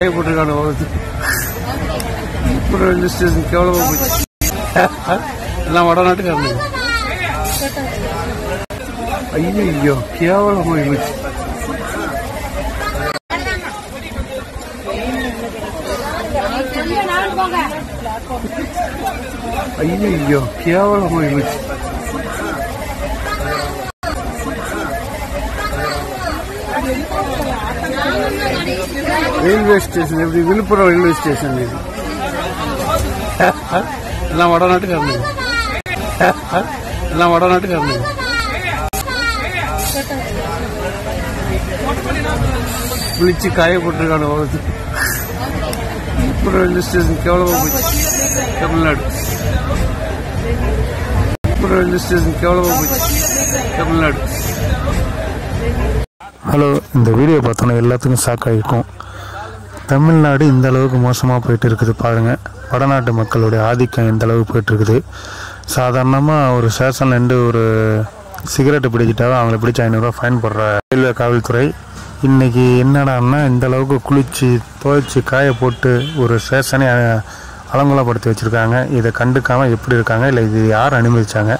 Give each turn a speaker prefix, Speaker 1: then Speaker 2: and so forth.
Speaker 1: போட்டிருக்கான இப்போ railway station கேவலமா போச்சு எல்லாம் வடநாட்டுக்காரங்க ஐயோ கேவலமாக போச்சு ஐயோ கேவலமா போச்சு. ரயில்வே ஸ்டேஷன் எப்படி விழுப்புரம் ரயில்வே ஸ்டேஷன் இது எல்லாம் வடநாட்டுக்காரங்க எல்லாம் வடநாட்டுக்காரங்க குளிச்சு காய போட்டிருக்கான விழுப்புரம் ரயில்வே ஸ்டேஷன் கேவலமா போச்சு தமிழ்நாடு விழுப்புரம் ரயில்வே ஸ்டேஷன் கேவலமா போச்சு தமிழ்நாடு
Speaker 2: ஹலோ இந்த வீடியோ பார்த்தோன்னே எல்லாத்துக்கும் ஷாக் ஆகிருக்கும் தமிழ்நாடு இந்த அளவுக்கு மோசமாக போயிட்டு இருக்குது பாருங்கள் வடநாட்டு மக்களுடைய ஆதிக்கம் இந்த அளவுக்கு போயிட்டு இருக்குது சாதாரணமாக ஒரு ஸ்டேஷன்லேருந்து ஒரு சிகரெட்டு பிடிச்சிட்டாவே அவங்கள பிடிச்சி ஐநூறுரூவா ஃபைன் போடுற ரயில்வே காவல்துறை. இன்றைக்கி என்னடான்னா இந்த அளவுக்கு குளிச்சு துவைச்சி காய போட்டு ஒரு ஸ்டேஷனை அலங்கோலப்படுத்தி வச்சுருக்காங்க. இதை கண்டுக்காமல் எப்படி இருக்காங்க? இல்லை இது யார் அனுமதிச்சாங்க?